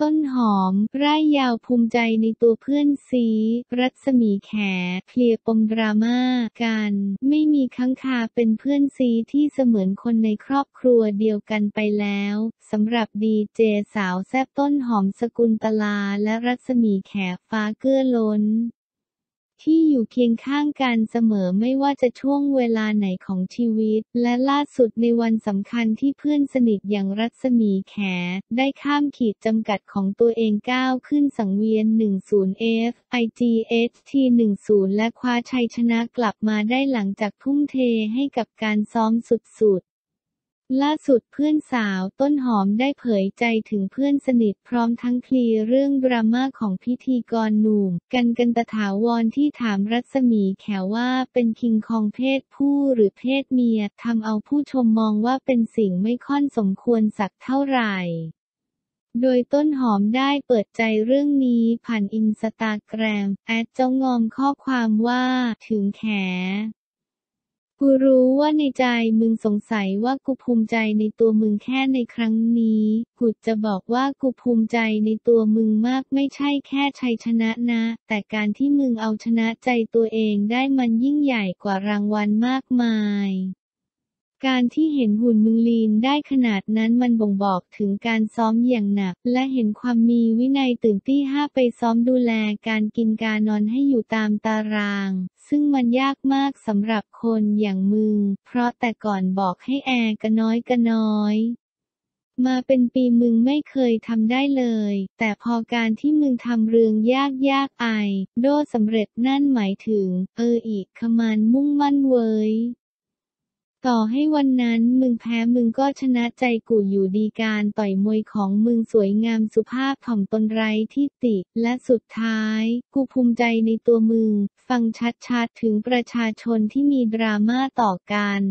ต้นหอม ร่ายยาวภูมิใจในตัวเพื่อนซี รัศมีแขเคลียร์ปมดราม่ากัน ไม่มีค้างคาเป็นเพื่อนซีที่เสมือนคนในครอบครัวเดียวกันไปแล้วสำหรับดีเจสาวแซบต้นหอมสกุลตลาและรัศมีแขฟ้าเกื้อล้น ที่อยู่เคียงข้างกันเสมอไม่ว่าจะช่วงเวลาไหนของชีวิต และล่าสุดในวันสำคัญที่เพื่อนสนิทอย่างรัศมีแข ได้ข้ามขีดจำกัดของตัวเองก้าวขึ้นสังเวียน 10F IGHT 10และคว้าชัยชนะกลับมาได้หลังจากทุ่มเทให้กับการซ้อมสุดๆ ล่าสุดเพื่อนสาวต้นหอมได้เผยใจถึงเพื่อนสนิทพร้อมทั้งคลีเรื่องดราม่าของพิธีกรหนุ่ม กันกันตถาวรที่ถามรัศมีแขว่าเป็นคิงคองเพศผู้หรือเพศเมียทำเอาผู้ชมมองว่าเป็นสิ่งไม่ค่อนสมควรสักเท่าไหร่โดยต้นหอมได้เปิดใจเรื่องนี้ผ่านอินสตาแกรมแอดเจ้างอมข้อความว่าถึงแข กูรู้ว่าในใจมึงสงสัยว่ากูภูมิใจในตัวมึงแค่ในครั้งนี้ กูจะบอกว่ากูภูมิใจในตัวมึงมากไม่ใช่แค่ชัยชนะนะ แต่การที่มึงเอาชนะใจตัวเองได้มันยิ่งใหญ่กว่ารางวัลมากมาย การที่เห็นหุ่นมึงลีนได้ขนาดนั้นมันบ่งบอกถึงการซ้อมอย่างหนัก และเห็นความมีวินัยตื่นตี้ห้าไปซ้อมดูแลการกินการนอนให้อยู่ตามตาราง ซึ่งมันยากมากสำหรับคนอย่างมึง เพราะแต่ก่อนบอกให้แอร์กะน้อยกะน้อยมาเป็นปีมึงไม่เคยทำได้เลย แต่พอการที่มึงทำเรื่องยากยากไอ โดสำเร็จนั่นหมายถึง เอออีกขมันมุ่งมั่นเว้ย ต่อให้วันนั้นมึงแพ้มึงก็ชนะใจกูอยู่ดีการต่อยมวยของมึงสวยงามสุภาพถ่อมตนไร้ที่ติ และสุดท้าย กูภูมิใจในตัวมึง ฟังชัดๆถึงประชาชนที่มีดราม่าต่อกัน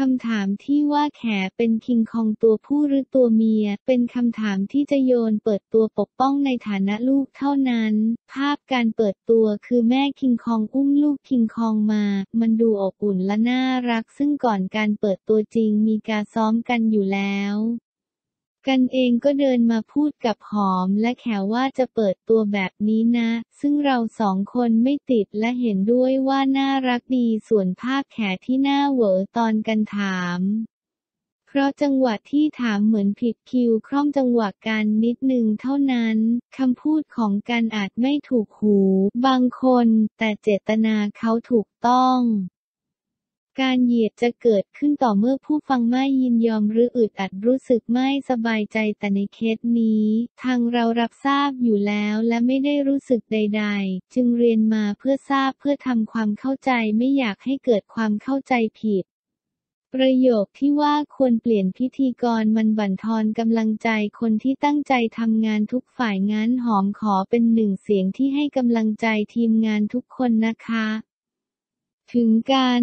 คำถามที่ว่าแขเป็นคิงคองตัวผู้หรือตัวเมีย เป็นคำถามที่จะโยนเปิดตัวปกป้องในฐานะลูกเท่านั้น ภาพการเปิดตัวคือแม่คิงคองอุ้มลูกคิงคองมา มันดูอบอุ่นและน่ารัก ซึ่งก่อนการเปิดตัวจริงมีการซ้อมกันอยู่แล้ว กันเองก็เดินมาพูดกับหอมและแขว่าจะเปิดตัวแบบนี้นะ ซึ่งเราสองคนไม่ติดและเห็นด้วยว่าน่ารักดีส่วนภาพแขที่หน้าเหวอตอนกันถาม เพราะจังหวะที่ถามเหมือนผิดคิวคล่อมจังหวะกันนิดนึงเท่านั้นคำพูดของกันอาจไม่ถูกหู บางคน แต่เจตนาเขาถูกต้อง การเหยียดจะเกิดขึ้นต่อเมื่อผู้ฟังไม่ยินยอมหรืออึดอัดรู้สึกไม่สบายใจแต่ในเคสนี้ ทางเรารับทราบอยู่แล้วและไม่ได้รู้สึกใด ๆ จึงเรียนมาเพื่อทราบเพื่อทำความเข้าใจไม่อยากให้เกิดความเข้าใจผิดประโยคที่ว่าควรเปลี่ยนพิธีกรมันบั่นทอนกำลังใจคนที่ตั้งใจทำงานทุกฝ่ายงั้นหอมขอเป็นหนึ่งเสียงที่ให้กำลังใจทีมงานทุกคนนะคะ ถึงกัน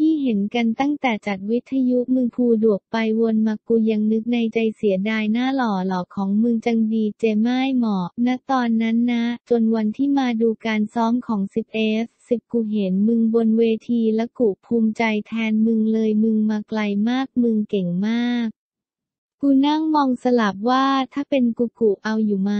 พี่เห็นกันตั้งแต่จัดวิทยุมึงพูดวกไปวนมากูยังนึกในใจเสียดายหน้าหล่อหล่อของมึงจังดีเจไม่เหมาะณตอนนั้นนะ จนวันที่มาดูการซ้อมของ 10F 10กูเห็นมึงบนเวทีและกูภูมิใจแทนมึงเลยมึงมาไกลมากมึงเก่งมาก กูนั่งมองสลับว่าถ้าเป็นกูกูเอาอยู่ไหม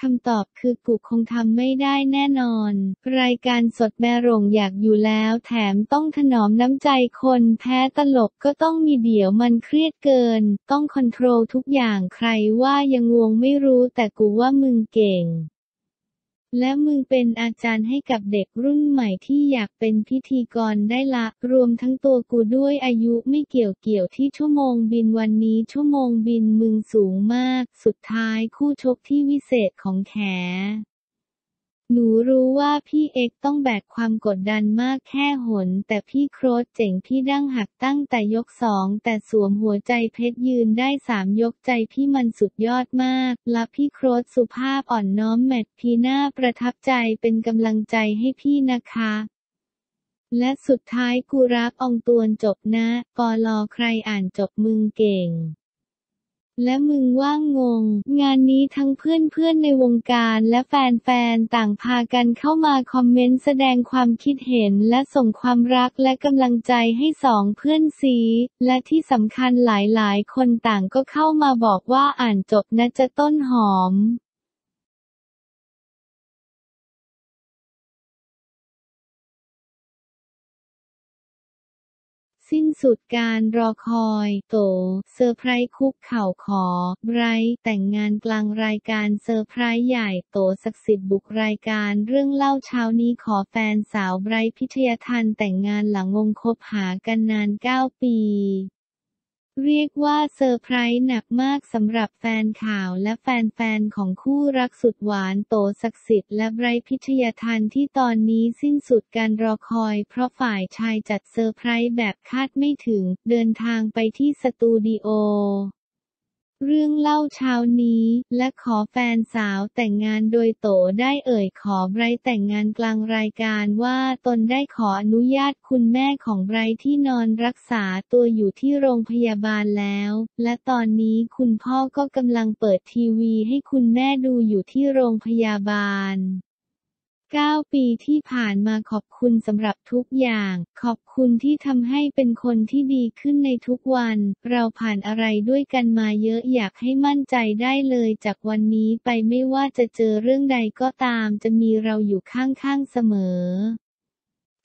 คำตอบคือกูคงทำไม่ได้แน่นอน รายการสดแม่รงอยากอยู่แล้วแถมต้องถนอมน้ำใจคนแพ้ตลกก็ต้องมีเดี๋ยวมันเครียดเกิน ต้องคอนโทรลทุกอย่างใครว่ายังงงไม่รู้แต่กูว่ามึงเก่ง และมึงเป็นอาจารย์ให้กับเด็กรุ่นใหม่ที่อยากเป็นพิธีกรได้ละ รวมทั้งตัวกูด้วยอายุไม่เกี่ยวเกี่ยวที่ชั่วโมงบินวันนี้ชั่วโมงบินมึงสูงมาก สุดท้ายคู่ชกที่วิเศษของแข หนูรู้ว่าพี่เอกต้องแบกความกดดันมากแค่หน แต่พี่โครสเจ๋งพี่ดั้งหักตั้งแต่ยกสองแต่สวมหัวใจเพชรยืนได้สามยกใจพี่มันสุดยอดมาก และพี่โครสสุภาพอ่อนน้อมแมทพีน่าประทับใจเป็นกำลังใจให้พี่นะคะและสุดท้ายกูรักอองตวนจบนะ ปอลอใครอ่านจบมึงเก่ง และมึงว่างงง งานนี้ทั้งเพื่อนๆในวงการและแฟนๆ ต่างพากันเข้ามาคอมเมนต์แสดงความคิดเห็นและส่งความรักและกำลังใจให้สองเพื่อนซี และที่สำคัญหลายๆ คนต่างก็เข้ามาบอกว่าอ่านจบนะจะต้นหอม สิ้นสุดการรอคอย โต เซอร์ไพรส์คุกเข่าขอไบรท์แต่งงานกลางรายการเซอร์ไพรส์ใหญ่ โตศักดิ์สิทธิ์บุกรายการเรื่องเล่าเช้านี้ขอแฟนสาวไบรท์พิชญทัฬห์แต่งงานหลังงงคบหากันนาน 9 ปี เรียกว่าเซอร์ไพรส์หนักมากสำหรับแฟนข่าวและแฟนๆ ของคู่รักสุดหวานโตศักดิ์สิทธิ์และไบรท์พิชญทัฬห์ที่ตอนนี้สิ้นสุดการรอคอยเพราะฝ่ายชายจัดเซอร์ไพรส์แบบคาดไม่ถึง เดินทางไปที่สตูดิโอ เรื่องเล่าเช้านี้ และขอแฟนสาวแต่งงานโดยโตได้เอ่ยขอไบรท์แต่งงานกลางรายการว่าตนได้ขออนุญาตคุณแม่ของไบรท์ที่นอนรักษาตัวอยู่ที่โรงพยาบาลแล้ว และตอนนี้คุณพ่อก็กำลังเปิดทีวีให้คุณแม่ดูอยู่ที่โรงพยาบาล 9 ปีที่ผ่านมาขอบคุณสำหรับทุกอย่าง ขอบคุณที่ทำให้เป็นคนที่ดีขึ้นในทุกวัน เราผ่านอะไรด้วยกันมาเยอะอยากให้มั่นใจได้เลยจากวันนี้ไปไม่ว่าจะเจอเรื่องใดก็ตามจะมีเราอยู่ข้างๆเสมอ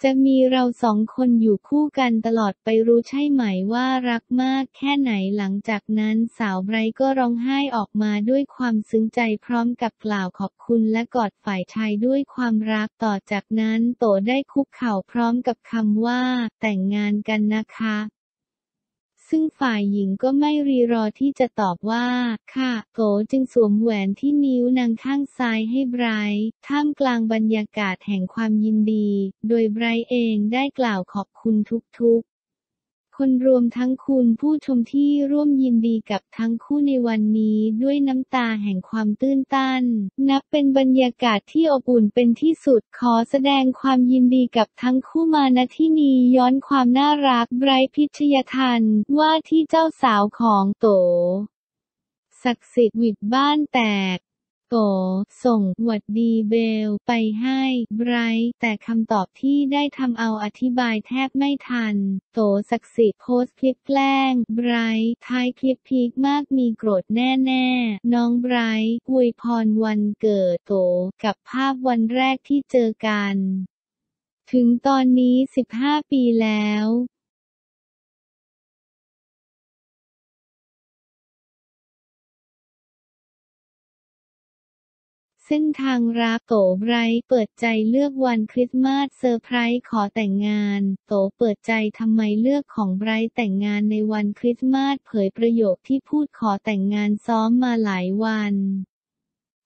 จะมีเราสองคนอยู่คู่กันตลอดไปรู้ใช่ไหมว่ารักมากแค่ไหนหลังจากนั้นสาวไบรท์ก็ร้องไห้ออกมาด้วยความซึ้งใจพร้อมกับกล่าวขอบคุณและกอดฝ่ายชายด้วยความรักต่อจากนั้นโตได้คุกเข่าพร้อมกับคำว่า แต่งงานกันนะคะ ซึ่งฝ่ายหญิงก็ไม่รีรอที่จะตอบว่า ค่ะ โกจึงสวมแหวนที่นิ้วนางข้างซ้ายให้ไบรท์ท่ามกลางบรรยากาศแห่งความยินดี โดยไบรท์เองได้กล่าวขอบคุณทุกๆ คนรวมทั้งคุณผู้ชมที่ร่วมยินดีกับทั้งคู่ในวันนี้ด้วยน้ำตาแห่งความตื้นตัน นับเป็นบรรยากาศที่อบอุ่นเป็นที่สุดขอแสดงความยินดีกับทั้งคู่มาณที่นี้ย้อนความน่ารักไบร์พิชยทันว่าที่เจ้าสาวของโตศักดิ์สิทธิ์วิดบ้านแตก โต ส่งหวัดดีเบล ไปให้ไบรท์แต่คำตอบที่ได้ทำเอาอธิบายแทบไม่ทัน โตศักดิ์สิทธิ์โพสคลิปแกล้งไบรท์ท้ายคลิปพีคมากมีโกรธแน่ๆ น้องไบรท์อวยพรวันเกิดโตกับภาพวันแรกที่เจอกัน ถึงตอนนี้ 15 ปีแล้ว เส้นทางรักโตไบรท์เปิดใจเลือกวันคริสต์มาสเซอร์ไพรส์ขอแต่งงาน โตเปิดใจทำไมเลือกขอไบรท์แต่งงานในวันคริสต์มาสเผยประโยคที่พูดขอแต่งงานซ้อมมาหลายวัน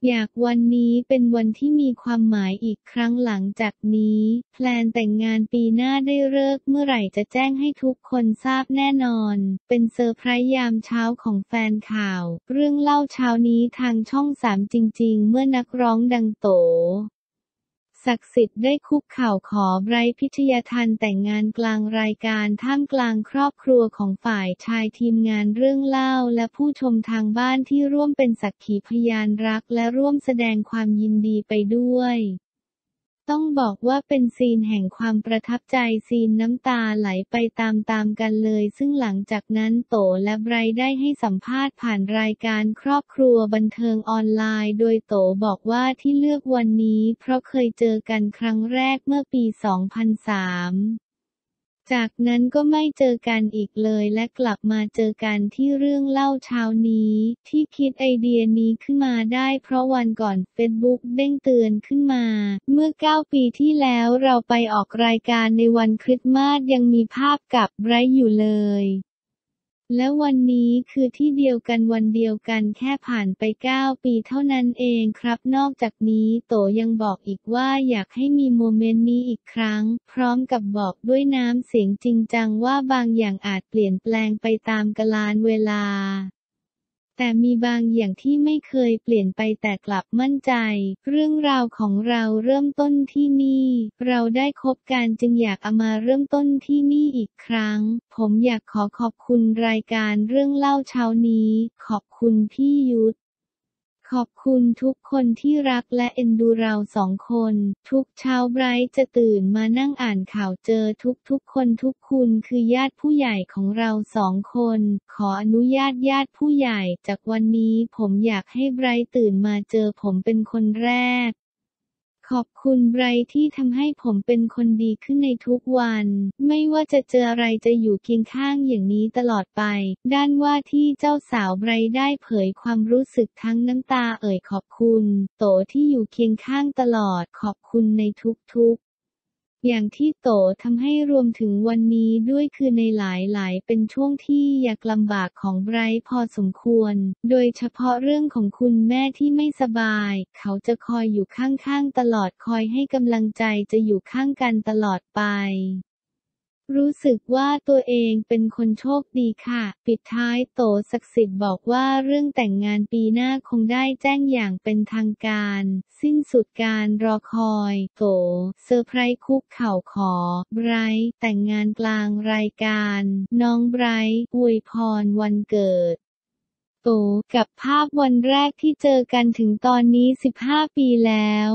อยากวันนี้เป็นวันที่มีความหมายอีกครั้งหลังจากนี้ plan แต่งงานปีหน้าได้ฤกษ์เมื่อไหร่จะแจ้งให้ทุกคนทราบแน่นอน เป็นเซอร์ไพรส์ยามเช้าของแฟนข่าว เรื่องเล่าเช้านี้ทางช่องสามจริง ๆ เมื่อนักร้องดังโต ศักดิ์สิทธิ์ได้คุกเข่าขอไบรท์พิชญทัฬห์แต่งงานกลางรายการท่ามกลางครอบครัวของฝ่ายชายทีมงานเรื่องเล่าและผู้ชมทางบ้านที่ร่วมเป็นสักขีพยานรักและร่วมแสดงความยินดีไปด้วย ต้องบอกว่าเป็นซีนแห่งความประทับใจซีนน้ำตาไหลไปตามๆกันเลย ซึ่งหลังจากนั้นโตและไบรได้ให้สัมภาษณ์ผ่านรายการครอบครัวบันเทิงออนไลน์ โดยโตบอกว่าที่เลือกวันนี้ เพราะเคยเจอกันครั้งแรกเมื่อปี 2003 จากนั้นก็ไม่เจอกันอีกเลยและกลับมาเจอกันที่เรื่องเล่าเช้านี้ ที่คิดไอเดียนี้ขึ้นมาได้เพราะวันก่อนเฟซบุ๊กเด้งเตือนขึ้นมา เมื่อ 9 ปีที่แล้วเราไปออกรายการในวันคริสต์มาสยังมีภาพกับไบรท์อยู่เลย และวันนี้คือที่เดียวกันวันเดียวกันแค่ผ่านไป 9 ปีเท่านั้นเองครับ นอกจากนี้โตยังบอกอีกว่าอยากให้มีโมเมนต์นี้อีกครั้ง พร้อมกับบอกด้วยน้ำเสียงจริงจังว่าบางอย่างอาจเปลี่ยนแปลงไปตามกาลเวลา แต่มีบางอย่างที่ไม่เคยเปลี่ยนไปแต่กลับมั่นใจ เรื่องราวของเราเริ่มต้นที่นี่ เราได้คบกันจึงอยากเอามาเริ่มต้นที่นี่อีกครั้ง ผมอยากขอขอบคุณรายการเรื่องเล่าเช้านี้ ขอบคุณพี่ยุทธ ขอบคุณทุกคนที่รักและเอ็นดูเราสองคน ทุกเช้าไบรท์จะตื่นมานั่งอ่านข่าวเจอทุกๆคนทุกคุณคือญาติผู้ใหญ่ของเราสองคน ขออนุญาตญาติผู้ใหญ่ จากวันนี้ผมอยากให้ไบรท์ตื่นมาเจอผมเป็นคนแรก ขอบคุณไบรท์ที่ทำให้ผมเป็นคนดีขึ้นในทุกวัน ไม่ว่าจะเจออะไรจะอยู่เคียงข้างอย่างนี้ตลอดไป ด้านว่าที่เจ้าสาวไบรได้เผยความรู้สึกทั้งน้ำตาเอ่ยขอบคุณ โตที่อยู่เคียงข้างตลอดขอบคุณในทุกๆ อย่างที่โตทำให้รวมถึงวันนี้ด้วยคือในหลายๆ เป็นช่วงที่ยากลำบากของไบรท์พอสมควร โดยเฉพาะเรื่องของคุณแม่ที่ไม่สบาย เขาจะคอยอยู่ข้างๆตลอดคอยให้กำลังใจจะอยู่ข้างกันตลอดไป รู้สึกว่าตัวเองเป็นคนโชคดีค่ะ ปิดท้ายโตศักดิ์สิทธิ์บอกว่าเรื่องแต่งงานปีหน้าคงได้แจ้งอย่างเป็นทางการ สิ้นสุดการรอคอย โตเซอร์ไพรส์คุกเข่าขอ ไบรท์แต่งงานกลางรายการ น้องไบรท์อวยพรวันเกิดโตกับภาพวันแรกที่เจอกันถึงตอนนี้ 15 ปีแล้ว